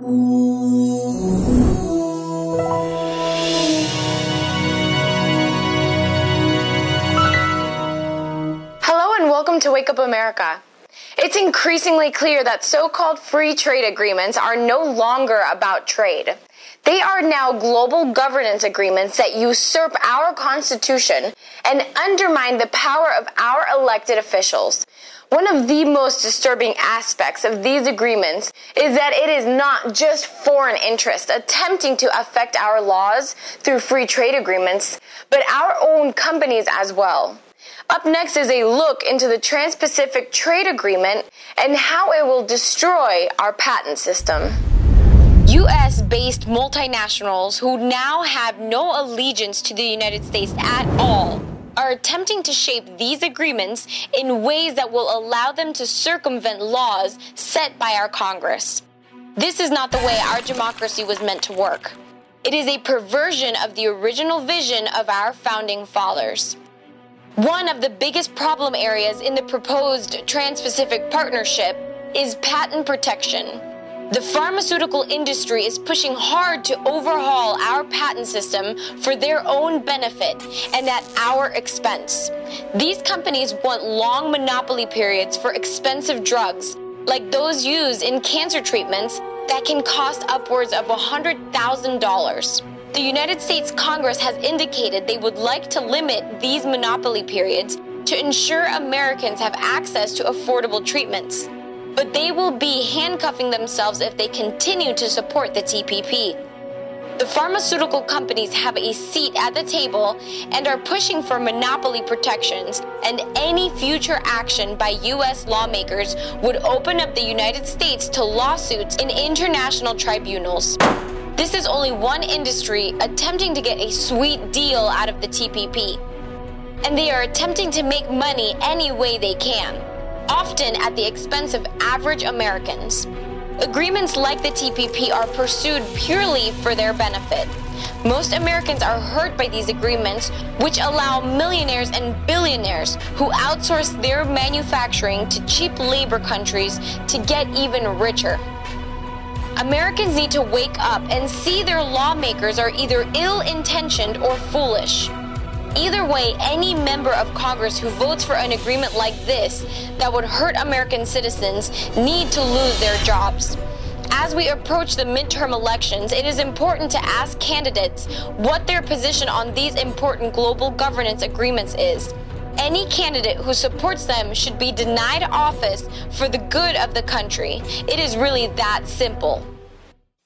Hello and welcome to Wake Up America. It's increasingly clear that so called free trade agreements are no longer about trade. They are now global governance agreements that usurp our Constitution and undermine the power of our elected officials. One of the most disturbing aspects of these agreements is that it is not just foreign interests attempting to affect our laws through free trade agreements, but our own companies as well. Up next is a look into the Trans Pacific Trade Agreement and how it will destroy our patent system. US based multinationals who now have no allegiance to the United States at all are attempting to shape these agreements in ways that will allow them to circumvent laws set by our Congress. This is not the way our democracy was meant to work. It is a perversion of the original vision of our founding fathers. One of the biggest problem areas in the proposed Trans Pacific Partnership is patent protection. The pharmaceutical industry is pushing hard to overhaul our patent system for their own benefit and at our expense. These companies want long monopoly periods for expensive drugs, like those used in cancer treatments that can cost upwards of $100,000. The United States Congress has indicated they would like to limit these monopoly periods to ensure Americans have access to affordable treatments but they will be handcuffing themselves if they continue to support the TPP. The pharmaceutical companies have a seat at the table and are pushing for monopoly protections, and any future action by U.S. lawmakers would open up the United States to lawsuits in international tribunals. This is only one industry attempting to get a sweet deal out of the TPP, and they are attempting to make money any way they can often at the expense of average Americans. Agreements like the TPP are pursued purely for their benefit. Most Americans are hurt by these agreements, which allow millionaires and billionaires who outsource their manufacturing to cheap labor countries to get even richer. Americans need to wake up and see their lawmakers are either ill intentioned or foolish. Either way, any member of Congress who votes for an agreement like this that would hurt American citizens need to lose their jobs. As we approach the midterm elections, it is important to ask candidates what their position on these important global governance agreements is. Any candidate who supports them should be denied office for the good of the country. It is really that simple.